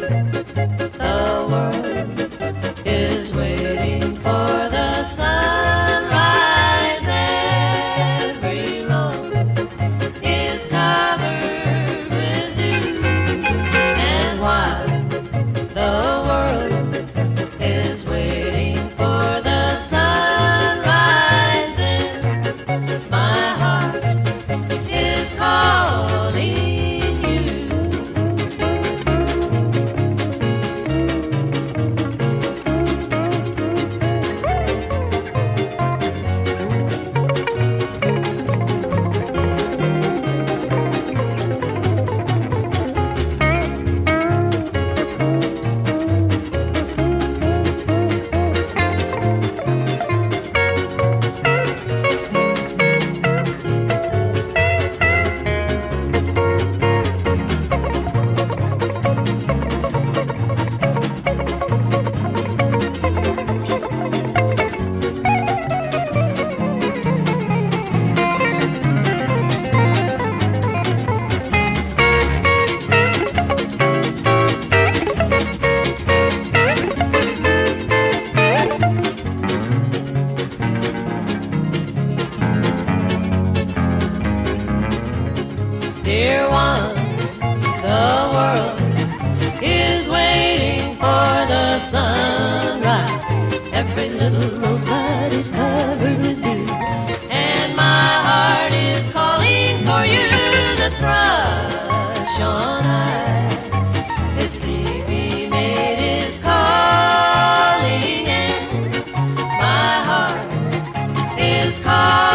Thank you. but it's covered with. And my heart is calling for you, the thrush on high. His sleepy mate is calling, and my heart is calling.